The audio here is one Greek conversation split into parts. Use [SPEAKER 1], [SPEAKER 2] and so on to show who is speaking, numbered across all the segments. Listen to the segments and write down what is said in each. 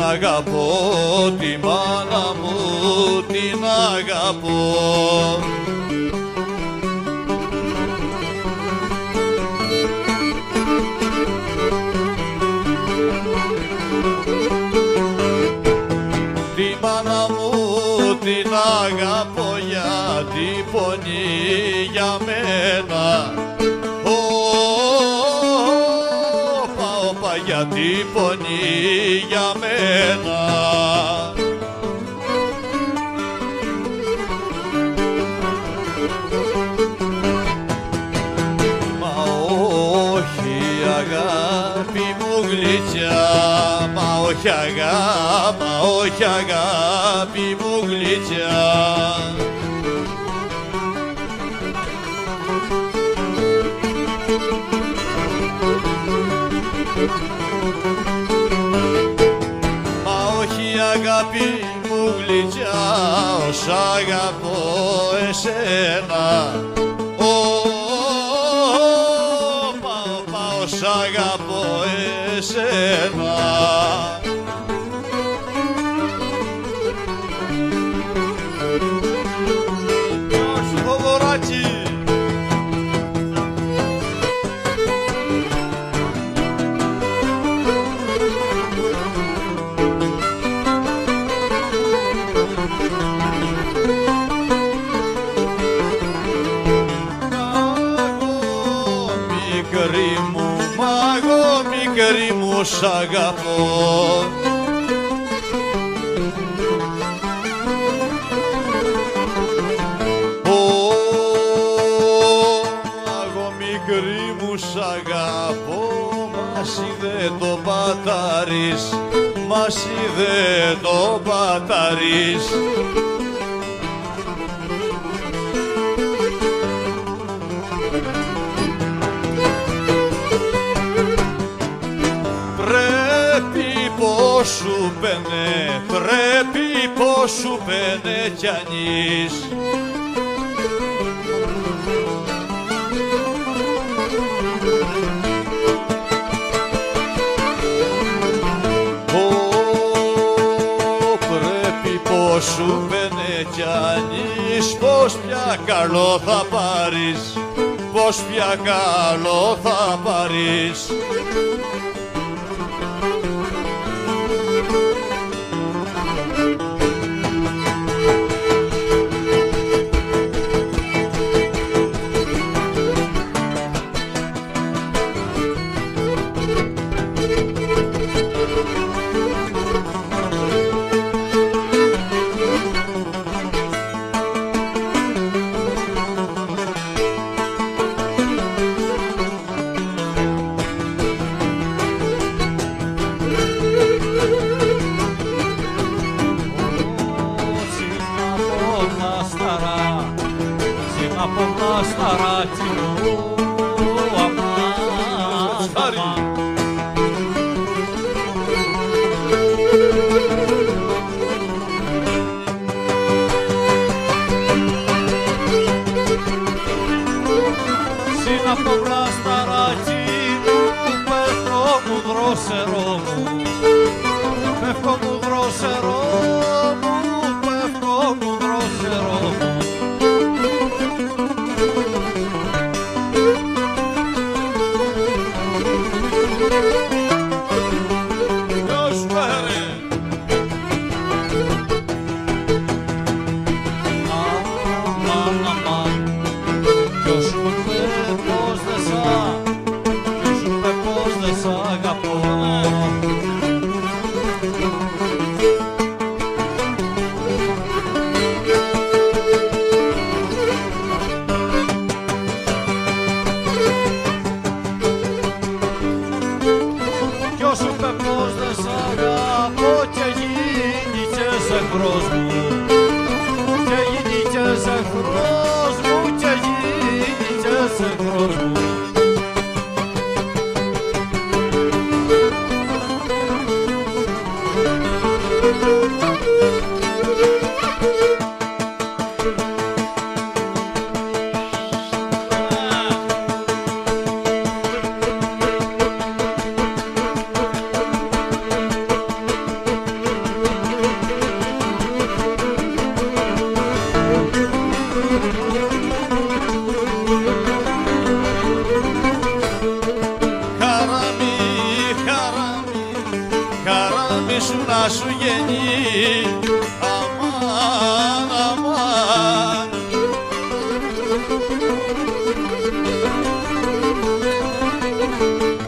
[SPEAKER 1] αγαπώ, την αγαπώ, τη μάνα μου την αγαπώ. Πονεί για μένα. Μα όχι αγάπη μου γλυκιά. Μα όχι αγάπη, μα όχι αγάπη μου γλυκιά ως αγαπώ εσένα. Όπα, όπα, ως αγαπώ εσένα μικρή μου σ' αγαπώ. Ω, μάγο μικρή μου σ' αγαπώ. Μας είδε το πατάρις, μας είδε το πατάρις σου πενε, πρέπει πως σου πενε κι ανείς. Ω, πρέπει πως σου πενε κι ανείς, πως πια καλό θα πάρεις, πως πια καλό θα πάρεις.
[SPEAKER 2] Σου
[SPEAKER 1] γεννεί αμάν, αμάν.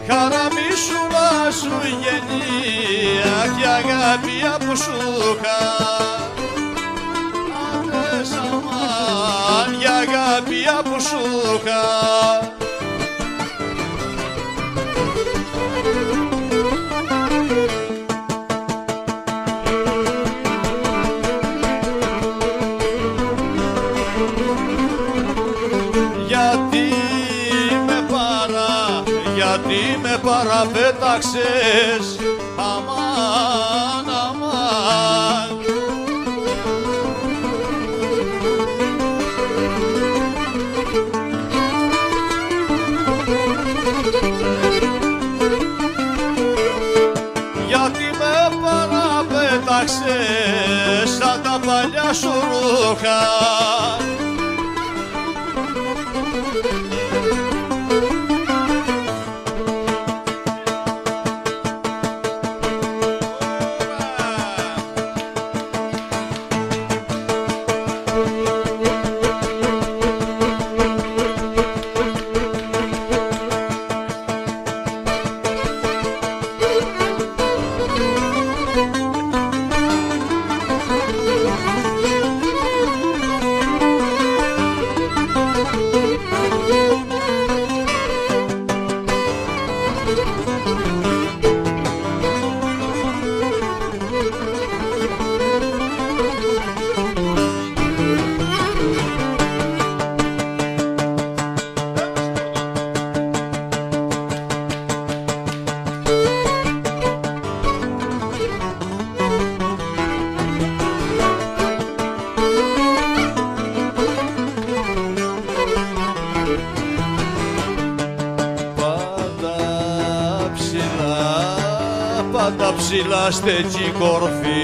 [SPEAKER 1] Χαραμί σου να σου γεννεί αχ, η αγάπη που σου είχα Άντρες αμάν, η αγάπη που σου με παραπέταξες. Αμάν, αμάν. Γιατί με παραπέταξες σαν τα παλιά σου ρούχα ψηλά στέκει κορφή.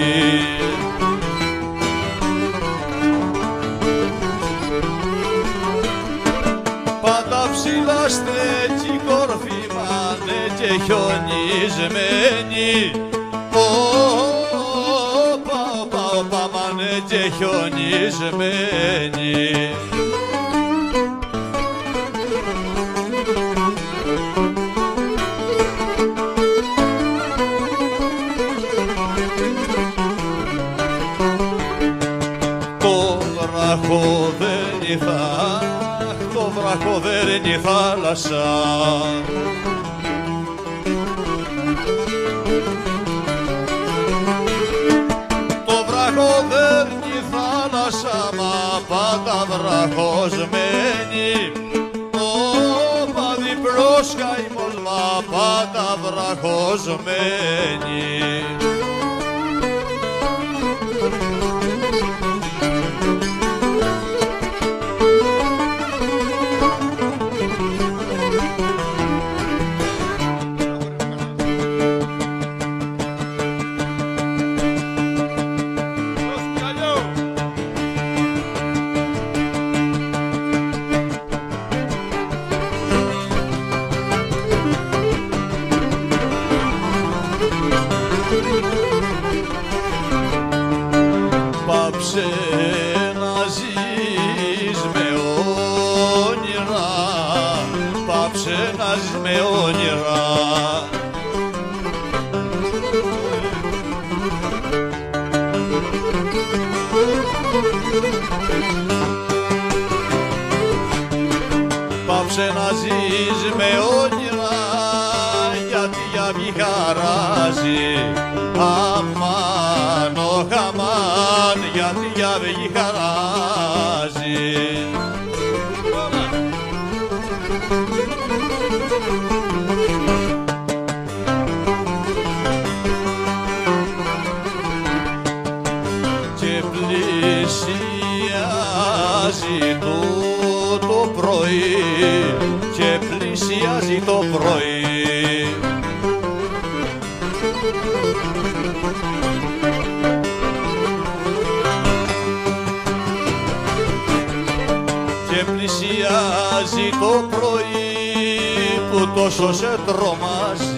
[SPEAKER 1] Πάντα ψηλά στέκει κορφή μάνε και χιονισμένη. Όπα, όπα, όπα, μάνε και χιονισμένη βράχο δεν είναι θα, το βράχο δεν είναι θάλασσα. Το βράχο δεν είναι θάλασσα, μα πάντα βραχωσμένη. Όπα διπλός καημός, μα πάντα βραχωσμένη. Πάψε να ζεις με όνειρα γιατί για μη χαράζει. Αμάν, ο χαμάν, γιατί για μη χαράζει τόσο σε τρομάζει